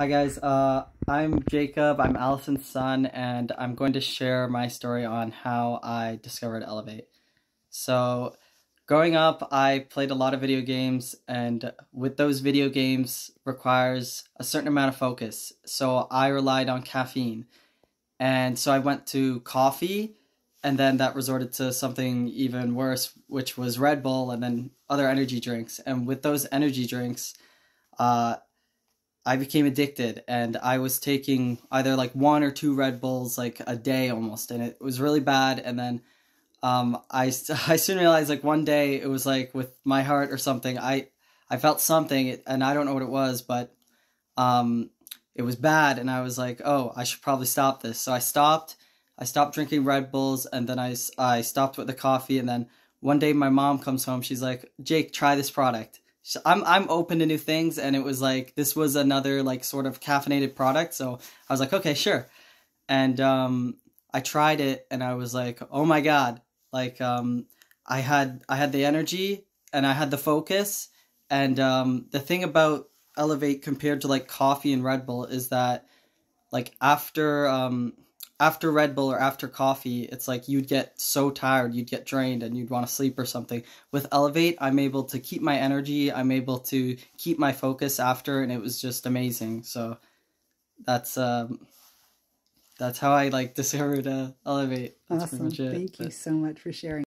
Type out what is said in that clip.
Hi guys, uh, I'm Jacob, I'm Allison's son, and I'm going to share my story on how I discovered Elevate. So, growing up, I played a lot of video games, and with those video games requires a certain amount of focus. So I relied on caffeine. And so I went to coffee, and then that resorted to something even worse, which was Red Bull and then other energy drinks. And with those energy drinks, uh, I became addicted and I was taking either like one or two Red Bulls like a day almost and it was really bad and then um, I, I soon realized like one day it was like with my heart or something I I felt something and I don't know what it was but um, it was bad and I was like oh I should probably stop this. So I stopped I stopped drinking Red Bulls and then I, I stopped with the coffee and then one day my mom comes home she's like Jake try this product I'm I'm open to new things, and it was like this was another like sort of caffeinated product. So I was like, okay, sure. And um, I tried it, and I was like, oh my god! Like um, I had I had the energy, and I had the focus, and um, the thing about Elevate compared to like coffee and Red Bull is that like after um after Red Bull or after coffee, it's like you'd get so tired, you'd get drained, and you'd want to sleep or something. With Elevate, I'm able to keep my energy, I'm able to keep my focus after, and it was just amazing. So that's um, that's how I like discovered uh, Elevate. That's awesome. Thank you so much for sharing.